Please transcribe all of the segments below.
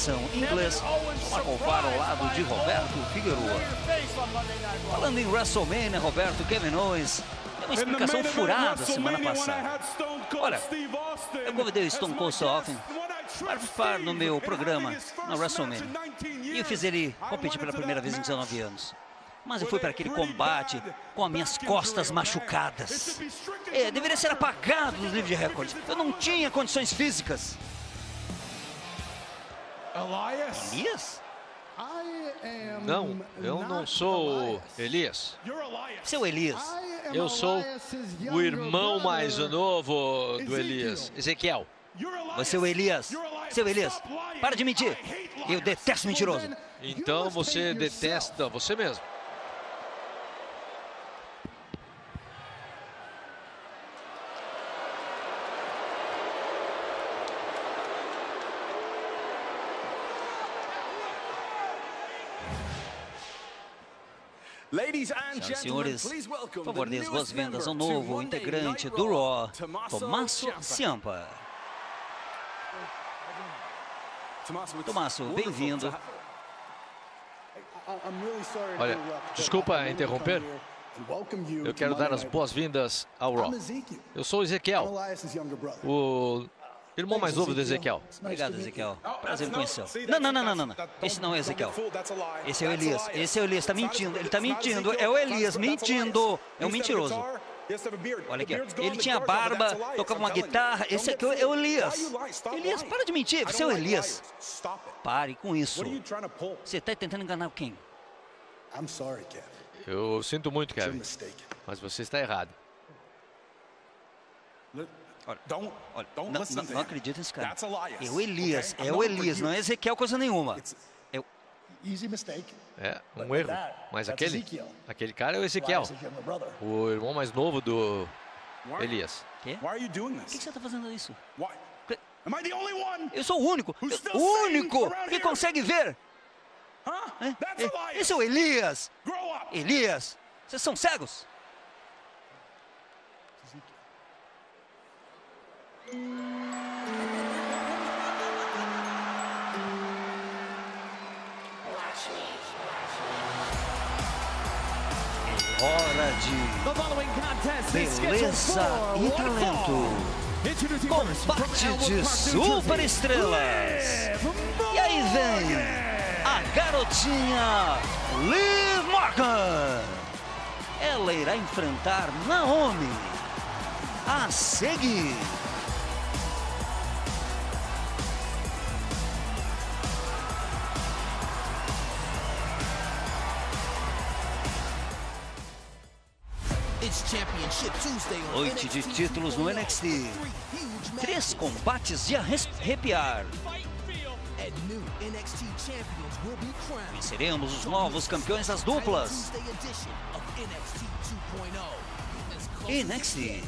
São inglês, Marco Faro ao lado de Roberto Figueroa. Falando em WrestleMania, Roberto Kevin Owens deu uma explicação furada semana passada. Olha, eu convidei o Stone Cold Austin para participar no meu programa na WrestleMania. E eu fiz ele competir pela primeira vez em 19 anos. Mas eu fui para aquele combate com as minhas costas machucadas. É, deveria ser apagado dos livros de recordes. Eu não tinha condições físicas. Elias? Não, eu não sou Elias. Seu Elias. Eu sou o irmão mais novo do Elias, Ezequiel. Você é o Elias. Seu Elias, para de mentir. Eu detesto mentiroso. Então você detesta você mesmo. Senhoras e senhores, por favor, dê as boas-vindas ao novo integrante do Raw, Tommaso Ciampa. Tommaso, bem-vindo. Olha, desculpa interromper. Eu quero dar as boas-vindas ao Raw. Eu sou o Ezequiel, o irmão mais novo do Ezequiel. Obrigado, Ezequiel. Prazer em conhecê-lo. Não, não, não, não, não. Esse não é Ezequiel. Esse é o Elias. Esse é o Elias. Está mentindo. Ele está mentindo. É o Elias mentindo. É um mentiroso. Olha aqui. Ele tinha barba, tocava uma guitarra. Esse aqui é o Elias. Elias, para de mentir. Você é o Elias. Pare com isso. Você está tentando enganar quem? Eu sinto muito, Kevin, mas você está errado. Olha, olha não, não, não acredito nesse cara. É o Elias, é o Elias, não é Ezequiel coisa nenhuma. É, é um erro, mas aquele, aquele cara é o Ezequiel, o irmão mais novo do Elias. Quê? Por que você está fazendo isso? Eu sou o único, o único que consegue ver. É, é, esse é o Elias. Elias, vocês são cegos? Hora de beleza e talento. Combate de superestrelas. E aí vem a garotinha Liv Morgan. Ela irá enfrentar Naomi. A seguir. Noite de títulos no NXT. Três combates de arrepiar. Venceremos os novos campeões das duplas. NXT.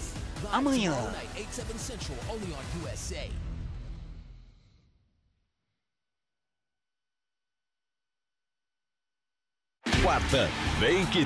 Amanhã. Quarta, vem que